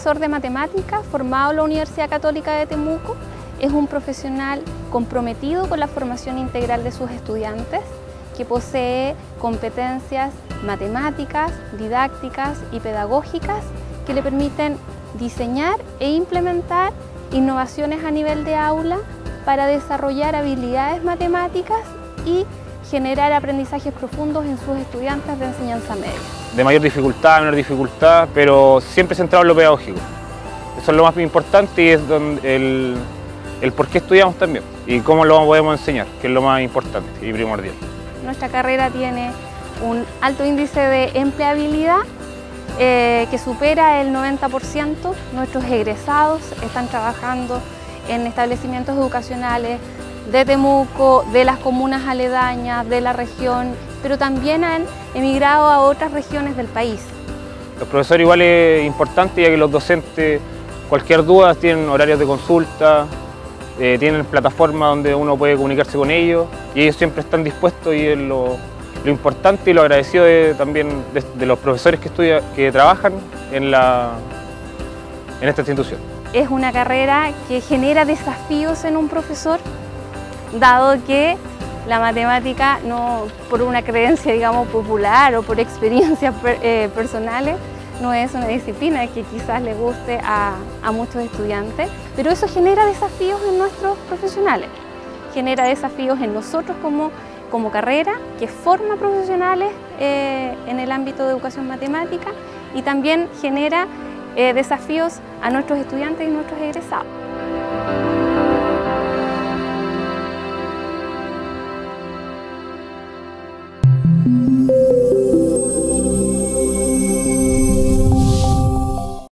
de matemáticas formado en la Universidad Católica de Temuco es un profesional comprometido con la formación integral de sus estudiantes, que posee competencias matemáticas, didácticas y pedagógicas que le permiten diseñar e implementar innovaciones a nivel de aula para desarrollar habilidades matemáticas y generar aprendizajes profundos en sus estudiantes de enseñanza media. De mayor dificultad, menor dificultad, pero siempre centrado en lo pedagógico. Eso es lo más importante y es el, el por qué estudiamos también y cómo lo podemos enseñar, que es lo más importante y primordial. Nuestra carrera tiene un alto índice de empleabilidad eh, que supera el 90%. Nuestros egresados están trabajando en establecimientos educacionales de Temuco, de las comunas aledañas, de la región, pero también han emigrado a otras regiones del país. Los profesores igual es importante ya que los docentes, cualquier duda, tienen horarios de consulta, eh, tienen plataformas donde uno puede comunicarse con ellos y ellos siempre están dispuestos y es lo, importante y lo agradecido también de, los profesores que, estudian, que trabajan en, la, en esta institución. Es una carrera que genera desafíos en un profesor, dado que la matemática, no por una creencia digamos popular o por experiencias eh, personales, no es una disciplina que quizás le guste a, muchos estudiantes, pero eso genera desafíos en nuestros profesionales, genera desafíos en nosotros como, como carrera, que forma profesionales eh, en el ámbito de educación matemática y también genera eh, desafíos a nuestros estudiantes y nuestros egresados.